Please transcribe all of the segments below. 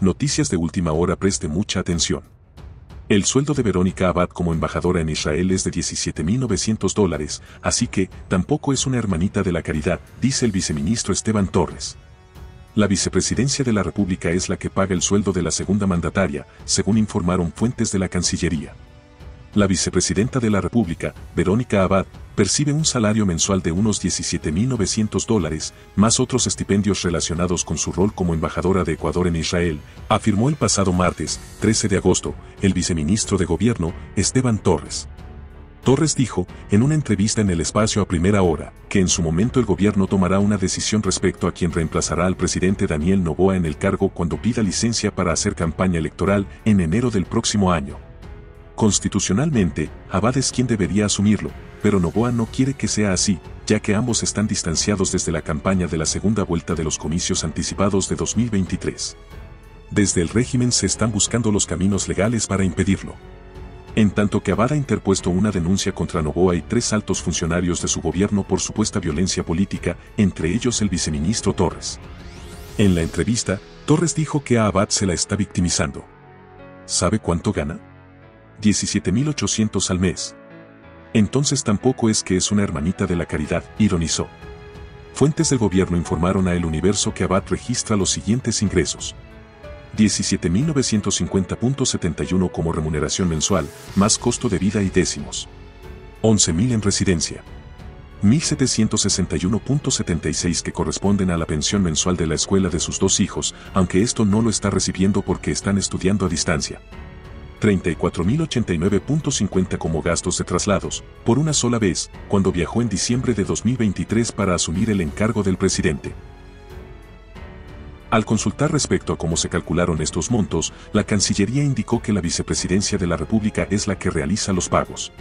Noticias de última hora preste mucha atención. El sueldo de Verónica Abad como embajadora en Israel es de 17.900 dólares, así que tampoco es una hermanita de la caridad, dice el viceministro Esteban Torres. La vicepresidencia de la República es la que paga el sueldo de la segunda mandataria, según informaron fuentes de la Cancillería. La vicepresidenta de la República, Verónica Abad, percibe un salario mensual de unos 17.900 dólares, más otros estipendios relacionados con su rol como embajadora de Ecuador en Israel, afirmó el pasado martes, 13 de agosto, el viceministro de Gobierno, Esteban Torres. Torres dijo, en una entrevista en el espacio a primera hora, que en su momento el gobierno tomará una decisión respecto a quien reemplazará al presidente Daniel Novoa en el cargo cuando pida licencia para hacer campaña electoral en enero del próximo año. Constitucionalmente, Abad es quien debería asumirlo, pero Novoa no quiere que sea así, ya que ambos están distanciados desde la campaña de la segunda vuelta de los comicios anticipados de 2023. Desde el régimen se están buscando los caminos legales para impedirlo. En tanto que Abad ha interpuesto una denuncia contra Novoa y tres altos funcionarios de su gobierno por supuesta violencia política, entre ellos el viceministro Torres. En la entrevista, Torres dijo que a Abad se la está victimizando. ¿Sabe cuánto gana? 17.800 al mes. Entonces tampoco es que es una hermanita de la caridad, ironizó. Fuentes del gobierno informaron a El Universo que Abad registra los siguientes ingresos. 17.950.71 como remuneración mensual, más costo de vida y décimos. 11.000 en residencia. 1.761.76 que corresponden a la pensión mensual de la escuela de sus dos hijos, aunque esto no lo está recibiendo porque están estudiando a distancia. 34.089.50 como gastos de traslados, por una sola vez, cuando viajó en diciembre de 2023 para asumir el encargo del presidente. Al consultar respecto a cómo se calcularon estos montos, la Cancillería indicó que la Vicepresidencia de la República es la que realiza los pagos.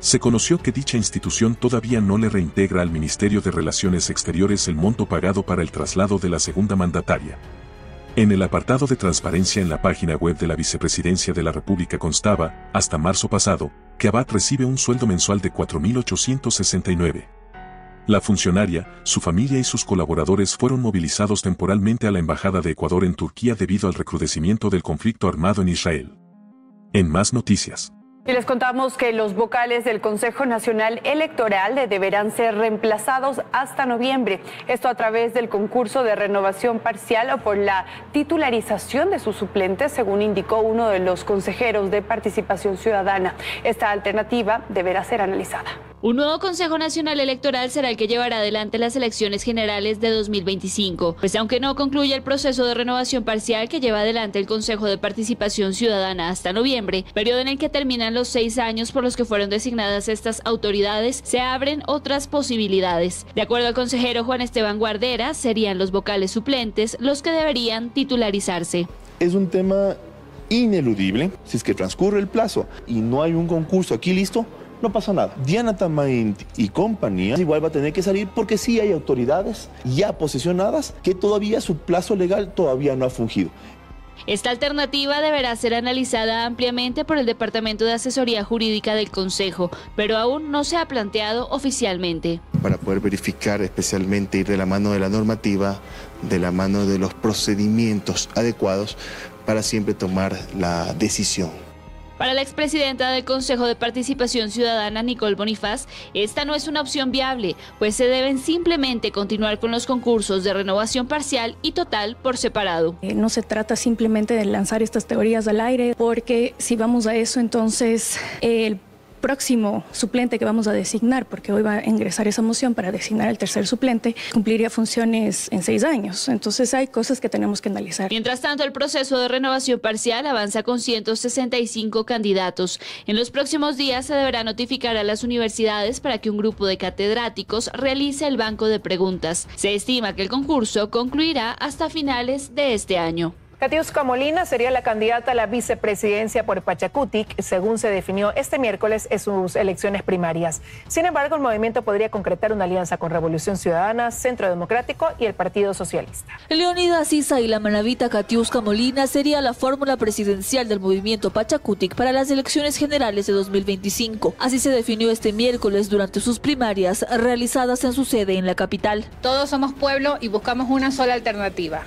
Se conoció que dicha institución todavía no le reintegra al Ministerio de Relaciones Exteriores el monto pagado para el traslado de la segunda mandataria. En el apartado de transparencia en la página web de la Vicepresidencia de la República constaba, hasta marzo pasado, que Abad recibe un sueldo mensual de 4.869. La funcionaria, su familia y sus colaboradores fueron movilizados temporalmente a la Embajada de Ecuador en Turquía debido al recrudecimiento del conflicto armado en Israel. En más noticias. Y les contamos que los vocales del Consejo Nacional Electoral deberán ser reemplazados hasta noviembre. Esto a través del concurso de renovación parcial o por la titularización de sus suplentes, según indicó uno de los consejeros de participación ciudadana. Esta alternativa deberá ser analizada. Un nuevo Consejo Nacional Electoral será el que llevará adelante las elecciones generales de 2025, pues aunque no concluya el proceso de renovación parcial que lleva adelante el Consejo de Participación Ciudadana hasta noviembre, periodo en el que terminan los seis años por los que fueron designadas estas autoridades, se abren otras posibilidades. De acuerdo al consejero Juan Esteban Guardera, serían los vocales suplentes los que deberían titularizarse. Es un tema ineludible, si es que transcurre el plazo y no hay un concurso aquí listo, no pasa nada. Diana Tamaint y compañía igual va a tener que salir porque sí hay autoridades ya posicionadas que todavía su plazo legal todavía no ha fungido. Esta alternativa deberá ser analizada ampliamente por el Departamento de Asesoría Jurídica del Consejo, pero aún no se ha planteado oficialmente. Para poder verificar especialmente ir de la mano de la normativa, de la mano de los procedimientos adecuados para siempre tomar la decisión. Para la expresidenta del Consejo de Participación Ciudadana, Nicole Bonifaz, esta no es una opción viable, pues se deben simplemente continuar con los concursos de renovación parcial y total por separado. Eh, no se trata simplemente de lanzar estas teorías al aire, porque si vamos a eso, entonces el próximo suplente que vamos a designar, porque hoy va a ingresar esa moción para designar el tercer suplente, cumpliría funciones en seis años. Entonces hay cosas que tenemos que analizar. Mientras tanto, el proceso de renovación parcial avanza con 165 candidatos. En los próximos días se deberá notificar a las universidades para que un grupo de catedráticos realice el banco de preguntas. Se estima que el concurso concluirá hasta finales de este año. Katiuska Molina sería la candidata a la vicepresidencia por Pachacutic, según se definió este miércoles en sus elecciones primarias. Sin embargo, el movimiento podría concretar una alianza con Revolución Ciudadana, Centro Democrático y el Partido Socialista. Leonidas Sisa y la manavita Katiuska Molina sería la fórmula presidencial del movimiento Pachacutic para las elecciones generales de 2025. Así se definió este miércoles durante sus primarias realizadas en su sede en la capital. Todos somos pueblo y buscamos una sola alternativa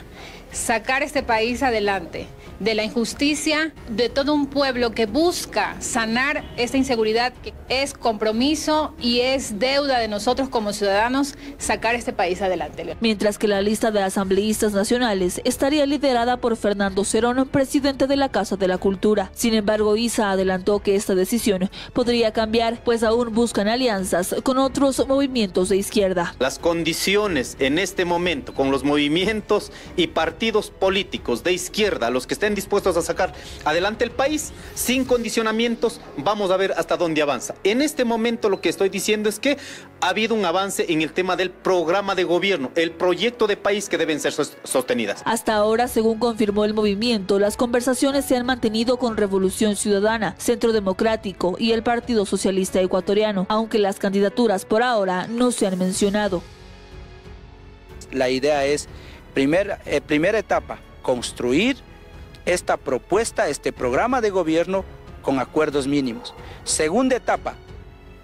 sacar este país adelante de la injusticia de todo un pueblo que busca sanar esta inseguridad que es compromiso y es deuda de nosotros como ciudadanos sacar este país adelante. Mientras que la lista de asambleístas nacionales estaría liderada por Fernando Cerón, presidente de la Casa de la Cultura. Sin embargo, Isa adelantó que esta decisión podría cambiar, pues aún buscan alianzas con otros movimientos de izquierda. Las condiciones en este momento con los movimientos y partidos políticos de izquierda, los que estén dispuestos a sacar adelante el país sin condicionamientos, vamos a ver hasta dónde avanza. En este momento lo que estoy diciendo es que ha habido un avance en el tema del programa de gobierno, el proyecto de país que deben ser sostenidas. Hasta ahora, según confirmó el movimiento, las conversaciones se han mantenido con Revolución Ciudadana, Centro Democrático y el Partido Socialista Ecuatoriano, aunque las candidaturas por ahora no se han mencionado. La idea es, primer, eh, primera etapa, construir esta propuesta, este programa de gobierno con acuerdos mínimos. Segunda etapa,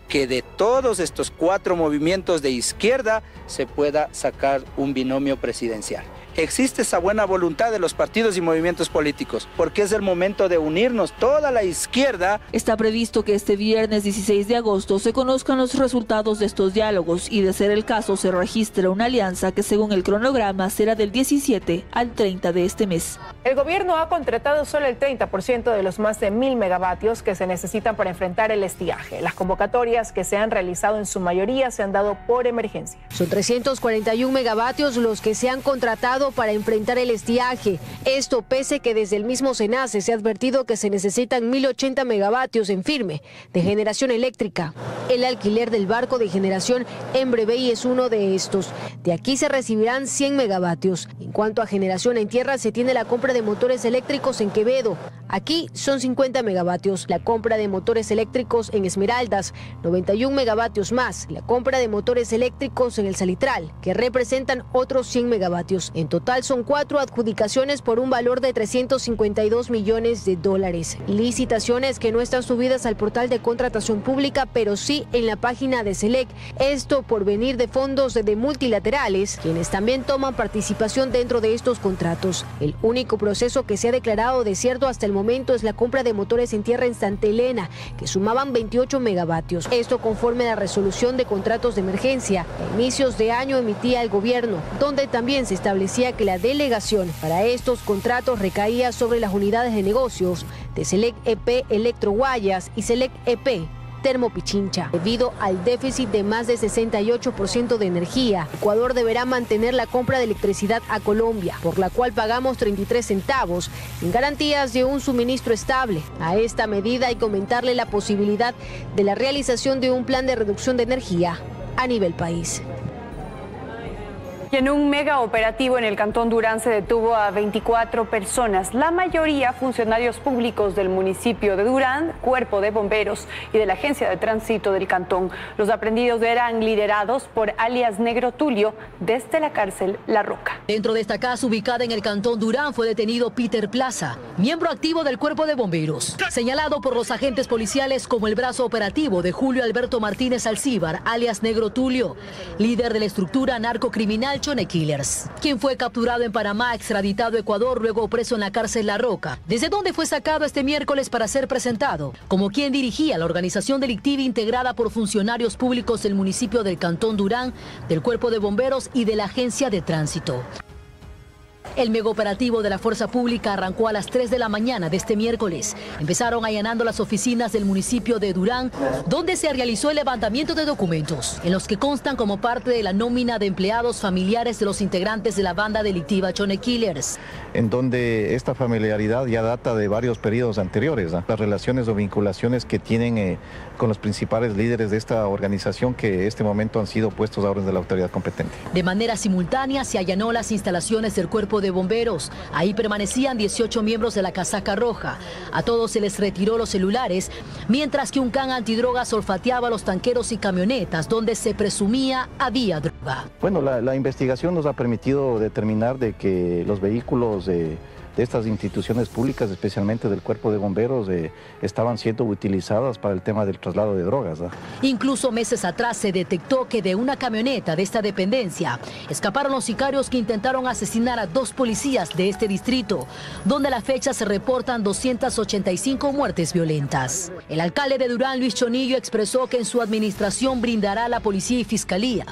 que de todos estos cuatro movimientos de izquierda se pueda sacar un binomio presidencial existe esa buena voluntad de los partidos y movimientos políticos, porque es el momento de unirnos toda la izquierda. Está previsto que este viernes 16 de agosto se conozcan los resultados de estos diálogos y de ser el caso se registre una alianza que según el cronograma será del 17 al 30 de este mes. El gobierno ha contratado solo el 30% de los más de mil megavatios que se necesitan para enfrentar el estiaje. Las convocatorias que se han realizado en su mayoría se han dado por emergencia. Son 341 megavatios los que se han contratado para enfrentar el estiaje. Esto pese que desde el mismo SENACE se ha advertido que se necesitan 1.080 megavatios en firme de generación eléctrica. El alquiler del barco de generación en Brevey es uno de estos. De aquí se recibirán 100 megavatios. En cuanto a generación en tierra, se tiene la compra de motores eléctricos en Quevedo. Aquí son 50 megavatios. La compra de motores eléctricos en Esmeraldas, 91 megavatios más. La compra de motores eléctricos en el Salitral, que representan otros 100 megavatios. En total son cuatro adjudicaciones por un valor de 352 millones de dólares. Licitaciones que no están subidas al portal de contratación pública, pero sí en la página de SELEC. Esto por venir de fondos de multilaterales, quienes también toman participación dentro de estos contratos. El único proceso que se ha declarado desierto hasta el momento es la compra de motores en tierra en Santa Elena, que sumaban 28 megavatios. Esto conforme a la resolución de contratos de emergencia a inicios de año emitía el gobierno, donde también se establecía que la delegación para estos contratos recaía sobre las unidades de negocios de Select EP Electroguayas y Select EP Termopichincha. Debido al déficit de más de 68% de energía, Ecuador deberá mantener la compra de electricidad a Colombia, por la cual pagamos 33 centavos, sin garantías de un suministro estable. A esta medida hay que aumentarle la posibilidad de la realización de un plan de reducción de energía a nivel país. Y en un mega operativo en el Cantón Durán se detuvo a 24 personas, la mayoría funcionarios públicos del municipio de Durán, cuerpo de bomberos y de la agencia de tránsito del cantón. Los aprendidos eran liderados por alias Negro Tulio desde la cárcel La Roca. Dentro de esta casa ubicada en el Cantón Durán fue detenido Peter Plaza, miembro activo del cuerpo de bomberos, señalado por los agentes policiales como el brazo operativo de Julio Alberto Martínez Alcíbar, alias Negro Tulio, líder de la estructura narcocriminal Chone Killers, quien fue capturado en Panamá, extraditado a Ecuador, luego preso en la cárcel La Roca, desde donde fue sacado este miércoles para ser presentado como quien dirigía la organización delictiva integrada por funcionarios públicos del municipio del Cantón Durán, del Cuerpo de Bomberos y de la Agencia de Tránsito. El mega operativo de la Fuerza Pública arrancó a las 3 de la mañana de este miércoles. Empezaron allanando las oficinas del municipio de Durán, donde se realizó el levantamiento de documentos, en los que constan como parte de la nómina de empleados familiares de los integrantes de la banda delictiva Chone Killers. En donde esta familiaridad ya data de varios periodos anteriores, las relaciones o vinculaciones que tienen eh, con los principales líderes de esta organización que en este momento han sido puestos a orden de la autoridad competente. De manera simultánea se allanó las instalaciones del cuerpo de bomberos. Ahí permanecían 18 miembros de la casaca roja. A todos se les retiró los celulares, mientras que un can antidrogas olfateaba los tanqueros y camionetas donde se presumía había droga. Bueno, la, investigación nos ha permitido determinar de que los vehículos de estas instituciones públicas, especialmente del cuerpo de bomberos, estaban siendo utilizadas para el tema del traslado de drogas. Incluso meses atrás se detectó que de una camioneta de esta dependencia escaparon los sicarios que intentaron asesinar a dos policías de este distrito, donde a la fecha se reportan 285 muertes violentas. El alcalde de Durán, Luis Chonillo, expresó que en su administración brindará a la policía y fiscalía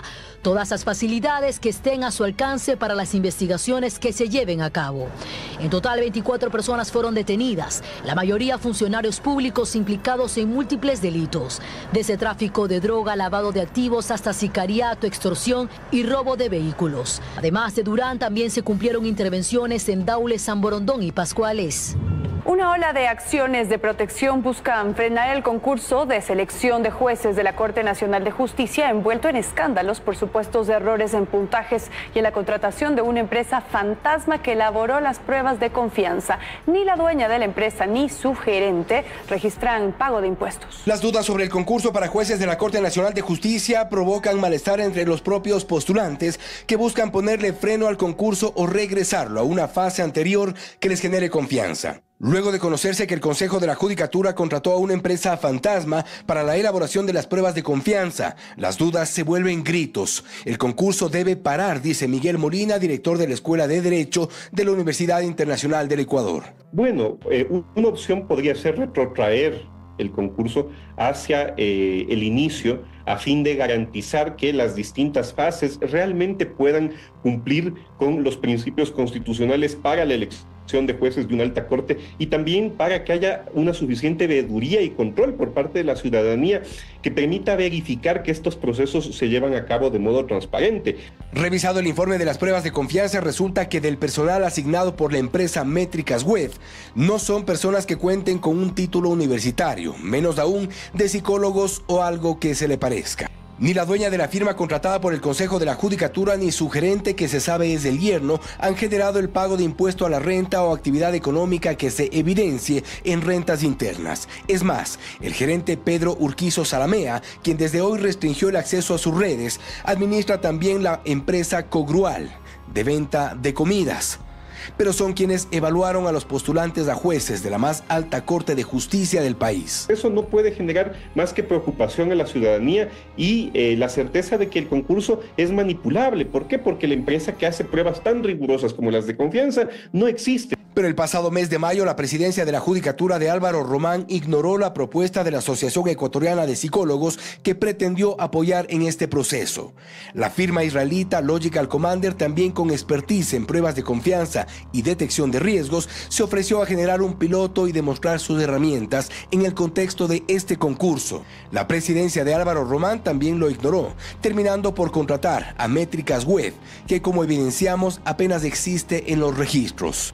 todas las facilidades que estén a su alcance para las investigaciones que se lleven a cabo. En total, 24 personas fueron detenidas, la mayoría funcionarios públicos implicados en múltiples delitos, desde tráfico de droga, lavado de activos hasta sicariato, extorsión y robo de vehículos. Además de Durán, también se cumplieron intervenciones en Daule, San Borondón y Pascuales. Una ola de acciones de protección buscan frenar el concurso de selección de jueces de la Corte Nacional de Justicia envuelto en escándalos por supuestos errores en puntajes y en la contratación de una empresa fantasma que elaboró las pruebas de confianza. Ni la dueña de la empresa ni su gerente registran pago de impuestos. Las dudas sobre el concurso para jueces de la Corte Nacional de Justicia provocan malestar entre los propios postulantes que buscan ponerle freno al concurso o regresarlo a una fase anterior que les genere confianza. Luego de conocerse que el Consejo de la Judicatura contrató a una empresa fantasma para la elaboración de las pruebas de confianza, las dudas se vuelven gritos. El concurso debe parar, dice Miguel Molina, director de la Escuela de Derecho de la Universidad Internacional del Ecuador. Bueno, eh, una opción podría ser retrotraer el concurso hacia eh, el inicio a fin de garantizar que las distintas fases realmente puedan cumplir con los principios constitucionales para la elección de jueces de una alta corte y también para que haya una suficiente veeduría y control por parte de la ciudadanía que permita verificar que estos procesos se llevan a cabo de modo transparente. Revisado el informe de las pruebas de confianza, resulta que del personal asignado por la empresa Métricas Web no son personas que cuenten con un título universitario, menos aún de psicólogos o algo que se le parezca. Ni la dueña de la firma contratada por el Consejo de la Judicatura ni su gerente, que se sabe es el yerno, han generado el pago de impuesto a la renta o actividad económica que se evidencie en rentas internas. Es más, el gerente Pedro Urquizo Salamea, quien desde hoy restringió el acceso a sus redes, administra también la empresa Cogrual de venta de comidas pero son quienes evaluaron a los postulantes a jueces de la más alta Corte de Justicia del país. Eso no puede generar más que preocupación en la ciudadanía y eh, la certeza de que el concurso es manipulable. ¿Por qué? Porque la empresa que hace pruebas tan rigurosas como las de confianza no existe. Pero el pasado mes de mayo, la presidencia de la Judicatura de Álvaro Román ignoró la propuesta de la Asociación Ecuatoriana de Psicólogos que pretendió apoyar en este proceso. La firma israelita Logical Commander, también con expertise en pruebas de confianza y detección de riesgos, se ofreció a generar un piloto y demostrar sus herramientas en el contexto de este concurso. La presidencia de Álvaro Román también lo ignoró, terminando por contratar a Métricas Web, que como evidenciamos apenas existe en los registros.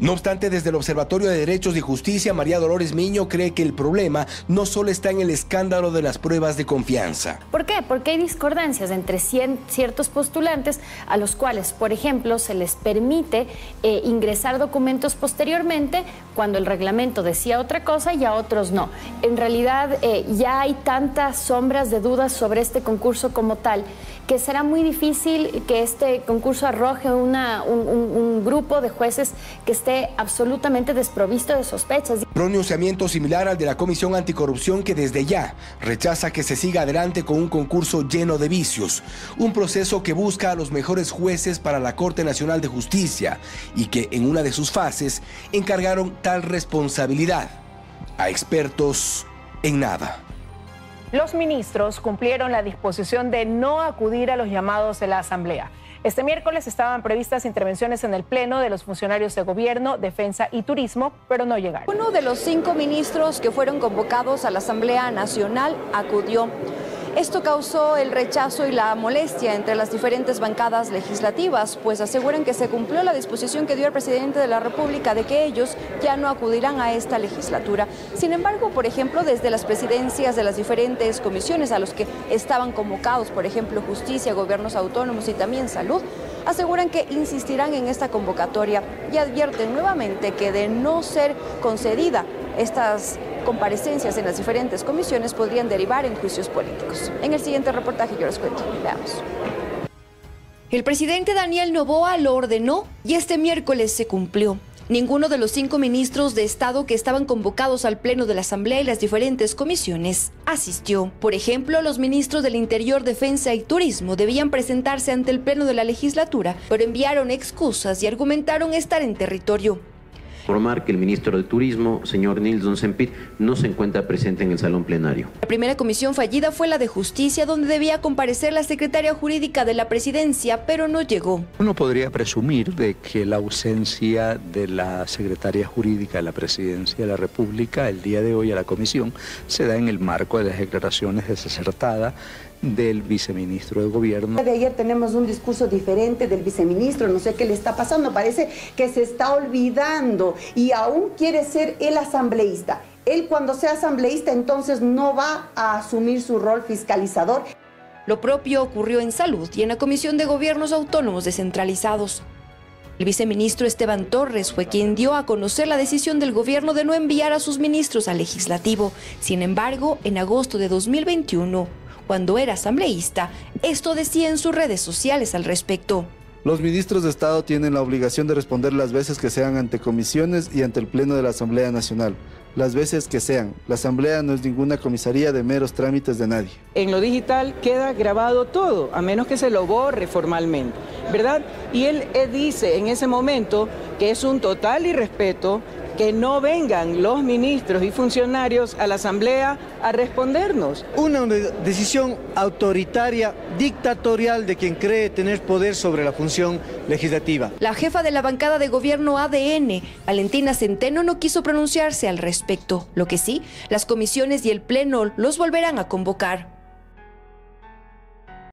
No obstante, desde el Observatorio de Derechos y Justicia, María Dolores Miño cree que el problema no solo está en el escándalo de las pruebas de confianza. ¿Por qué? Porque hay discordancias entre ciertos postulantes a los cuales, por ejemplo, se les permite eh, ingresar documentos posteriormente cuando el reglamento decía otra cosa y a otros no. En realidad eh, ya hay tantas sombras de dudas sobre este concurso como tal que será muy difícil que este concurso arroje una, un, grupo de jueces que esté absolutamente desprovisto de sospechas. Pronunciamiento similar al de la Comisión Anticorrupción que desde ya rechaza que se siga adelante con un concurso lleno de vicios, un proceso que busca a los mejores jueces para la Corte Nacional de Justicia y que en una de sus fases encargaron tal responsabilidad a expertos en nada. Los ministros cumplieron la disposición de no acudir a los llamados de la Asamblea. Este miércoles estaban previstas intervenciones en el Pleno de los funcionarios de Gobierno, Defensa y Turismo, pero no llegaron. Uno de los cinco ministros que fueron convocados a la Asamblea Nacional acudió. Esto causó el rechazo y la molestia entre las diferentes bancadas legislativas, pues aseguran que se cumplió la disposición que dio el presidente de la República de que ellos ya no acudirán a esta legislatura. Sin embargo, por ejemplo, desde las presidencias de las diferentes comisiones a los que estaban convocados, por ejemplo, justicia, gobiernos autónomos y también salud, aseguran que insistirán en esta convocatoria y advierten nuevamente que de no ser concedida estas comparecencias en las diferentes comisiones podrían derivar en juicios políticos. En el siguiente reportaje yo les cuento. Veamos. El presidente Daniel Novoa lo ordenó y este miércoles se cumplió. Ninguno de los cinco ministros de Estado que estaban convocados al Pleno de la Asamblea y las diferentes comisiones asistió. Por ejemplo, los ministros del Interior, Defensa y Turismo debían presentarse ante el Pleno de la legislatura, pero enviaron excusas y argumentaron estar en territorio informar que el ministro de Turismo, señor Nilsson Sempit, no se encuentra presente en el salón plenario. La primera comisión fallida fue la de Justicia, donde debía comparecer la secretaria jurídica de la presidencia, pero no llegó. Uno podría presumir de que la ausencia de la secretaria jurídica de la presidencia de la República el día de hoy a la comisión se da en el marco de las declaraciones desacertadas del viceministro de gobierno. De ayer tenemos un discurso diferente del viceministro, no sé qué le está pasando, parece que se está olvidando y aún quiere ser el asambleísta. Él cuando sea asambleísta entonces no va a asumir su rol fiscalizador. Lo propio ocurrió en salud y en la Comisión de Gobiernos Autónomos Descentralizados. El viceministro Esteban Torres fue quien dio a conocer la decisión del gobierno de no enviar a sus ministros al legislativo. Sin embargo, en agosto de 2021, cuando era asambleísta, esto decía en sus redes sociales al respecto. Los ministros de Estado tienen la obligación de responder las veces que sean ante comisiones y ante el Pleno de la Asamblea Nacional. Las veces que sean. La Asamblea no es ninguna comisaría de meros trámites de nadie. En lo digital queda grabado todo, a menos que se lo borre formalmente, ¿verdad? Y él, él dice en ese momento que es un total irrespeto que no vengan los ministros y funcionarios a la Asamblea a respondernos. Una decisión autoritaria, dictatorial de quien cree tener poder sobre la función legislativa. La jefa de la bancada de gobierno ADN, Valentina Centeno, no quiso pronunciarse al respecto. Lo que sí, las comisiones y el Pleno los volverán a convocar.